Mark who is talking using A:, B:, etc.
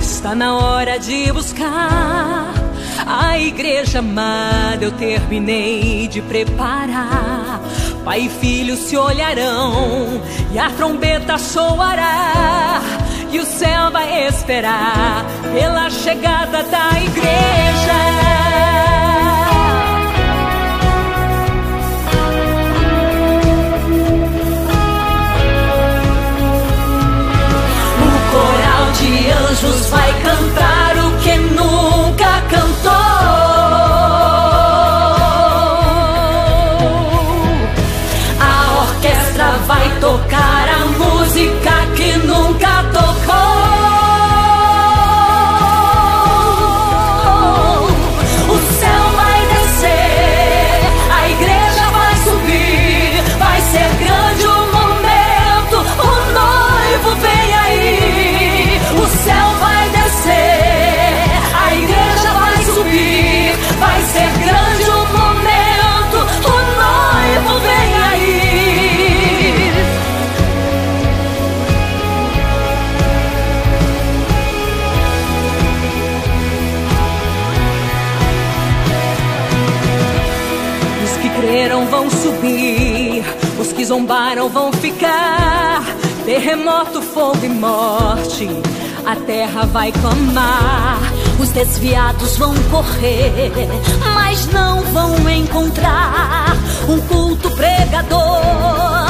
A: Está na hora de buscar a igreja amada. Eu terminei de preparar. Pai e filho se olharão e a trombeta soará. E o céu vai esperar pela chegada da igreja. Anjos vai cantar o que nunca cantou. A orquestra vai tocar temeram vão subir, os que zombaram vão ficar. Terremoto, fogo e morte, a terra vai clamar. Os desviados vão correr, mas não vão encontrar um culto pregador